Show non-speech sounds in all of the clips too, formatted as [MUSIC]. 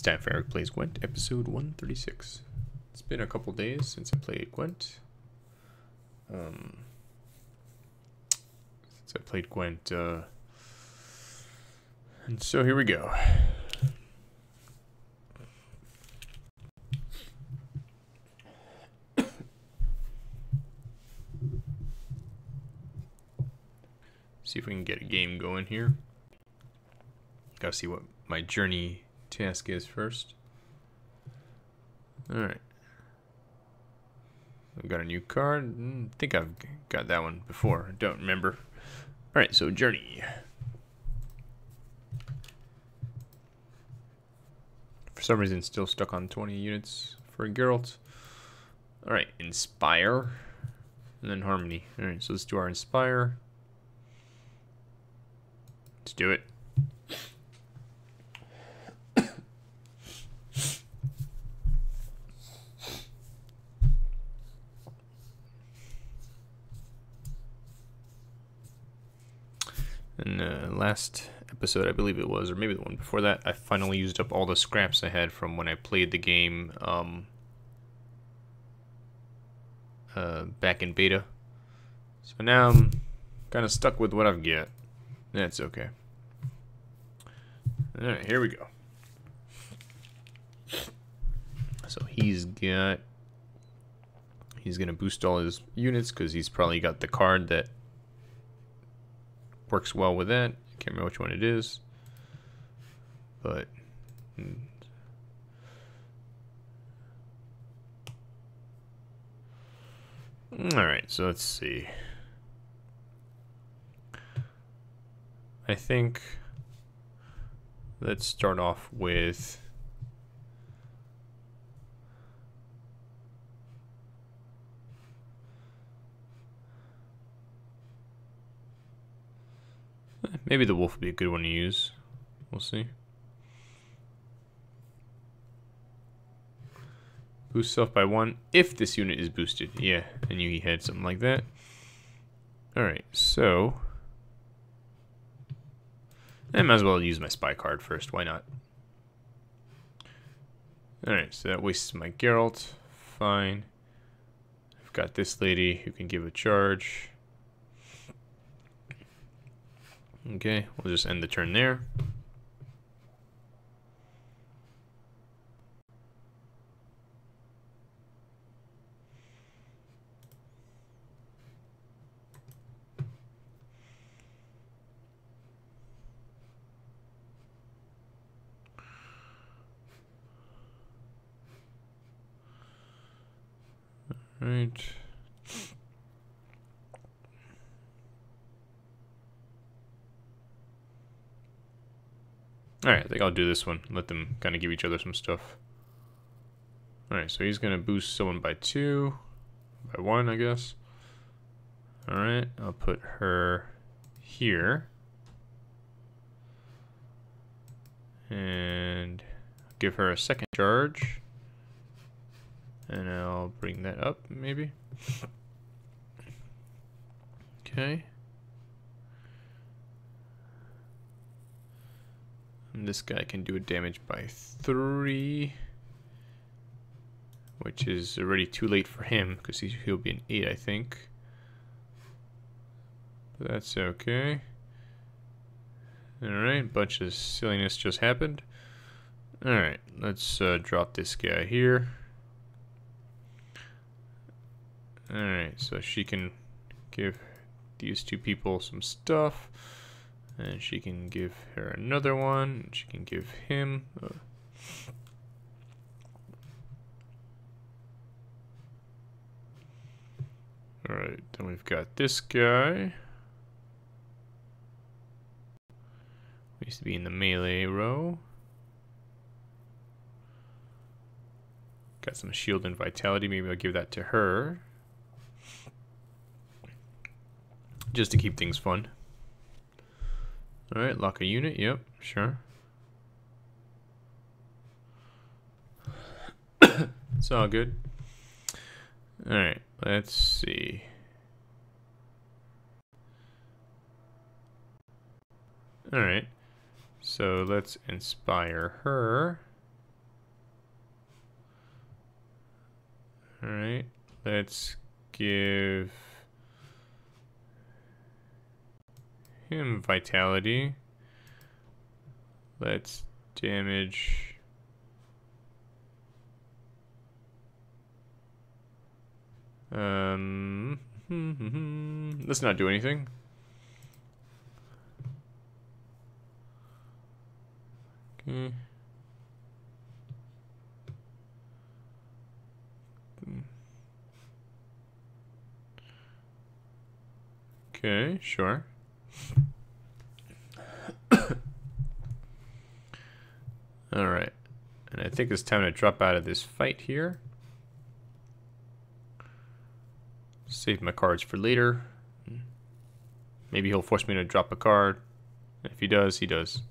Time Eric Plays Gwent, episode 136. It's been a couple days since I played Gwent. Um, since I played Gwent, uh, and so here we go. [COUGHS] See if we can get a game going here. Gotta see what my journey task is first. Alright. I've got a new card. Mm, I think I've got that one before. I don't remember. Alright, so journey. For some reason, still stuck on 20 units for Geralt. Alright, inspire. And then harmony. Alright, so let's do our inspire. Let's do it. In the last episode, I believe it was, or maybe the one before that, I finally used up all the scraps I had from when I played the game um, uh, back in beta. So now I'm kind of stuck with what I've got. That's okay. Alright, here we go. So he's got... He's going to boost all his units because he's probably got the card that works well with that. Can't remember which one it is. But... Hmm. Alright, so let's see. I think let's start off with maybe the wolf would be a good one to use. We'll see. Boost self by one if this unit is boosted. Yeah, I knew he had something like that. Alright, so I might as well use my spy card first. Why not? Alright, so that wastes my Geralt. Fine. I've got this lady who can give a charge. Okay, we'll just end the turn there. Right. Alright, I think I'll do this one. Let them kind of give each other some stuff. Alright, so he's going to boost someone by two. By one, I guess. Alright, I'll put her here. And give her a second charge. And I'll bring that up, maybe. [LAUGHS] Okay. And this guy can do a damage by three. Which is already too late for him, because he'll be an eight, I think. But that's okay. Alright, bunch of silliness just happened. Alright, let's uh, drop this guy here. Alright, so she can give these two people some stuff. And she can give her another one. She can give him... Uh, Alright, then we've got this guy. We used to be in the melee row. Got some shield and vitality. Maybe I'll give that to her. just to keep things fun. Alright, lock a unit, yep, sure. [COUGHS] it's all good. Alright, let's see. Alright, so let's inspire her. Alright, let's give him vitality. Let's damage um [LAUGHS] let's not do anything. Okay. Okay, sure. Alright. And I think it's time to drop out of this fight here. Save my cards for later. Maybe he'll force me to drop a card. If he does, he does.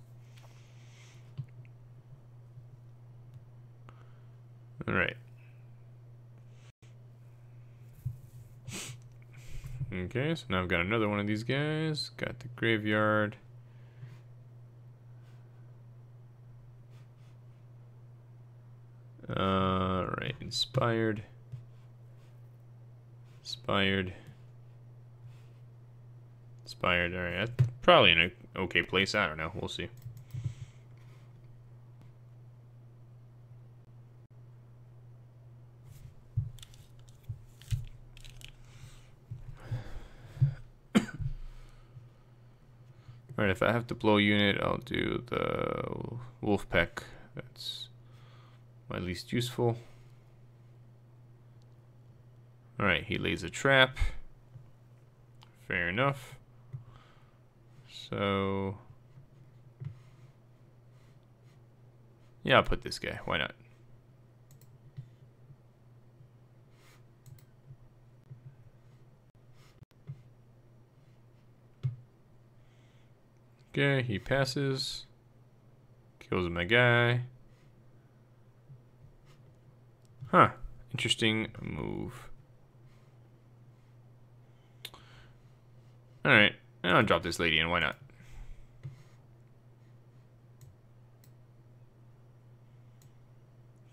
Alright. Okay, so now I've got another one of these guys. Got the graveyard. Uh, right, inspired. Inspired. Inspired, alright. Probably in an okay place. I don't know. We'll see. Alright, if I have to blow unit, I'll do the wolf pack. That's my least useful. Alright, he lays a trap. Fair enough. So... Yeah, I'll put this guy. Why not? Okay, he passes. Kills my guy. Huh. Interesting move. Alright. I'll drop this lady in. Why not?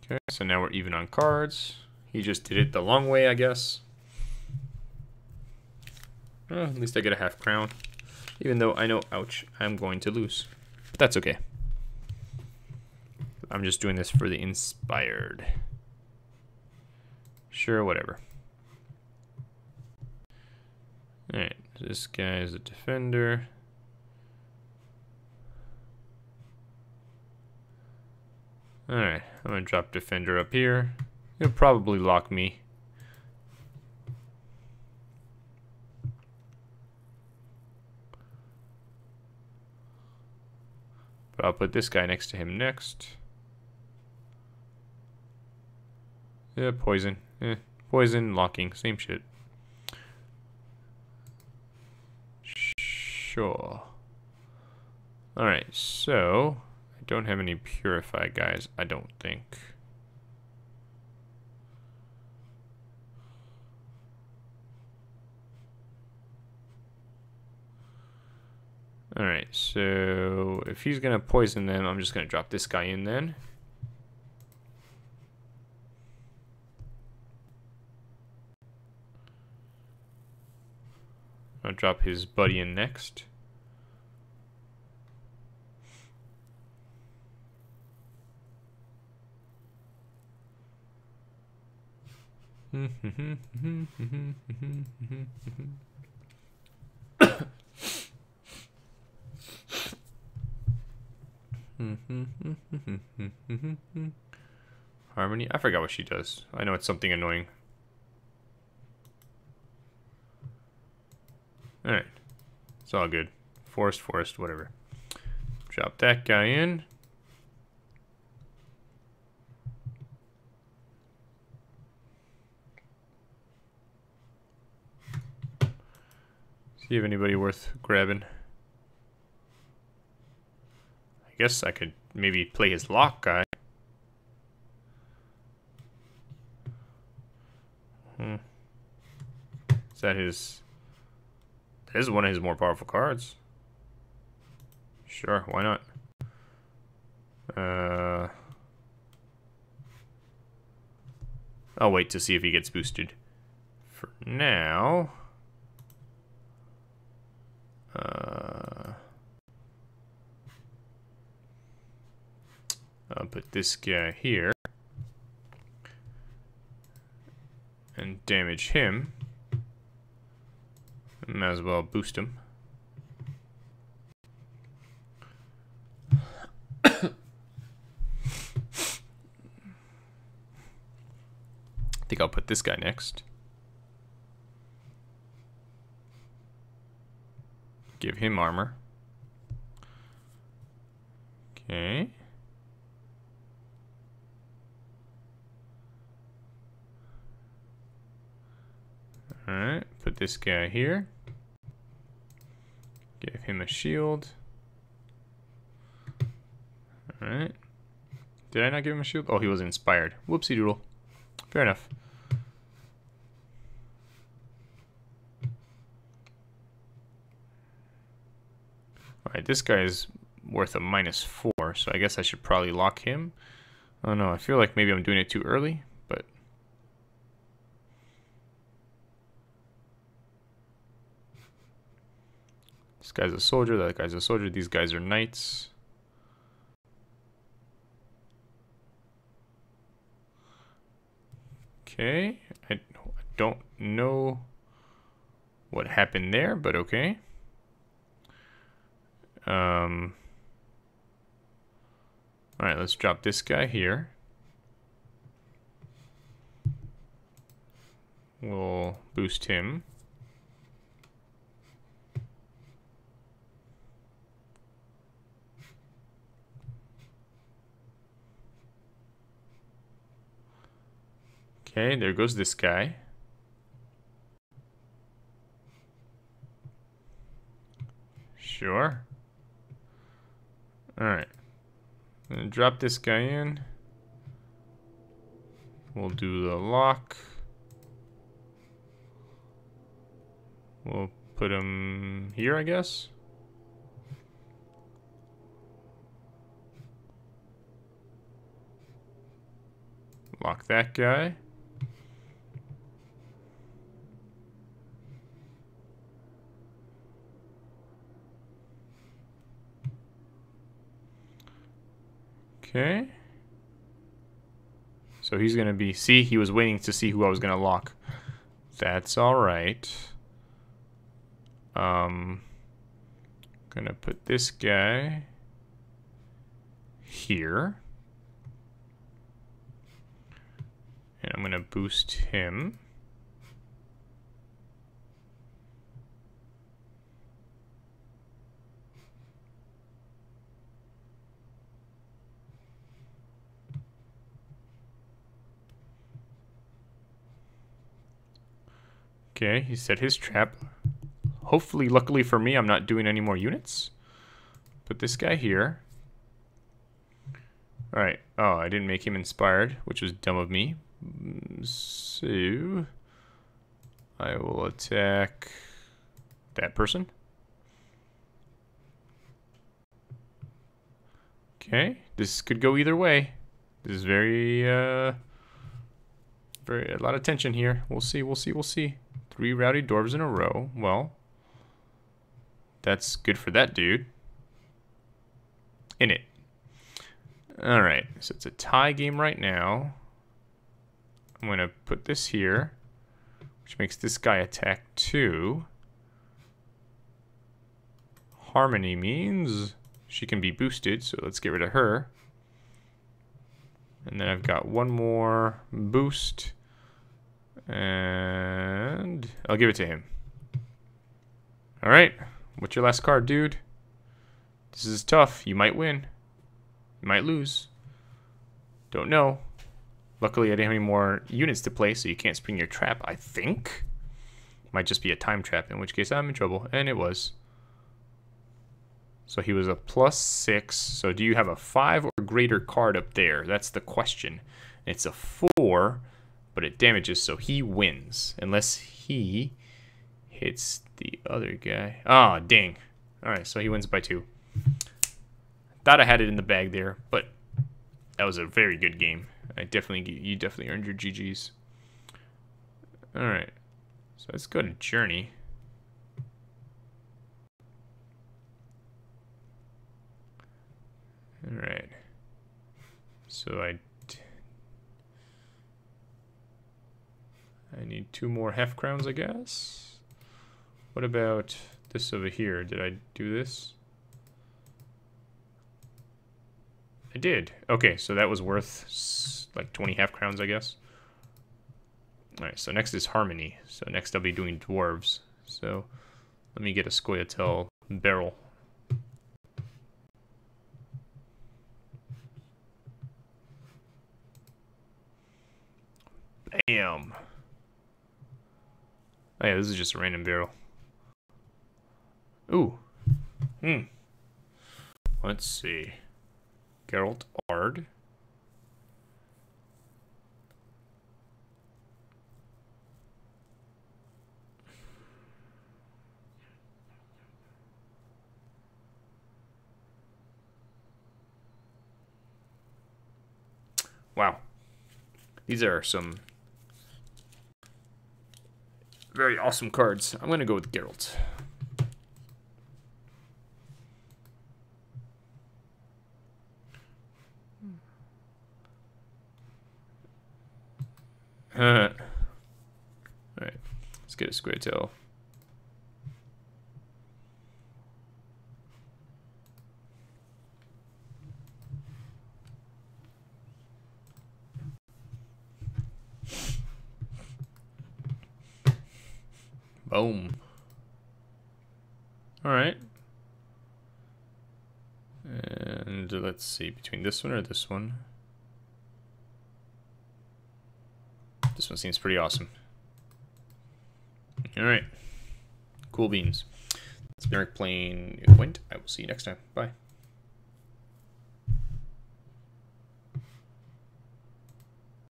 Okay, so now we're even on cards. He just did it the long way, I guess. At least I get a half crown. Even though I know, ouch, I'm going to lose. But that's okay. I'm just doing this for the inspired. Sure, whatever. Alright, this guy is a defender. Alright, I'm gonna drop defender up here. He'll probably lock me. But I'll put this guy next to him next. Yeah, poison. Eh, poison, locking, same shit. Sure. Alright, so... I don't have any purify guys, I don't think. Alright, so if he's going to poison them, I'm just going to drop this guy in then. Drop his buddy in next. [COUGHS] Harmony? I forgot what she does. I know it's something annoying. Alright. It's all good. Forest, forest, whatever. Drop that guy in. See if anybody worth grabbing. I guess I could maybe play his lock guy. Hmm. Is that his... Is one of his more powerful cards. Sure, why not? Uh... I'll wait to see if he gets boosted. For now... Uh, I'll put this guy here. And damage him. Might as well boost him. I [COUGHS] think I'll put this guy next. Give him armor. Okay. Alright, put this guy here. Him a shield. Alright. Did I not give him a shield? Oh, he was inspired. Whoopsie doodle. Fair enough. Alright, this guy is worth a minus four, so I guess I should probably lock him. Oh no, I feel like maybe I'm doing it too early, but... This guy's a soldier, that guy's a soldier, these guys are knights. Okay, I don't know what happened there, but okay. Um, all right, let's drop this guy here. We'll boost him. Okay, there goes this guy. Sure. Alright. Drop this guy in. We'll do the lock. We'll put him here, I guess. Lock that guy. Okay. So he's going to be... See, he was waiting to see who I was going to lock. That's alright. Um, gonna put this guy here. And I'm gonna boost him. Okay, he set his trap. Hopefully, luckily for me, I'm not doing any more units. Put this guy here. Alright. Oh, I didn't make him inspired, which was dumb of me. So, I will attack that person. Okay, this could go either way. This is very, uh, very, a lot of tension here. We'll see, we'll see, we'll see. Three rowdy dwarves in a row. Well, that's good for that dude. In it. Alright, so it's a tie game right now. I'm going to put this here, which makes this guy attack two. Harmony means she can be boosted, so let's get rid of her. And then I've got one more boost. And I'll give it to him. All right. What's your last card, dude? This is tough. You might win. You might lose. Don't know. Luckily, I didn't have any more units to play, so you can't spring your trap, I think. Might just be a time trap, in which case I'm in trouble. And it was. So he was a plus six. So do you have a five or greater card up there? That's the question. It's a four but it damages, so he wins. Unless he hits the other guy. Ah, oh, dang. Alright, so he wins by two. Thought I had it in the bag there, but that was a very good game. I definitely, you definitely earned your GG's. Alright. So let's go to Journey. Alright. So I... I need two more half crowns, I guess. What about this over here? Did I do this? I did. Okay, so that was worth like 20 half crowns, I guess. Alright, so next is Harmony. So next I'll be doing Dwarves. So let me get a Scoia'tael barrel. Bam! Oh yeah, this is just a random barrel. Ooh. Hmm. Let's see. Geralt Aard. Wow. These are some very awesome cards. I'm going to go with Geralt. [LAUGHS] Alright. Let's get a Scoia'tael. Boom. Alright. And let's see, between this one or this one? This one seems pretty awesome. Alright. Cool beans. It's been Eric playing Gwent. I will see you next time. Bye.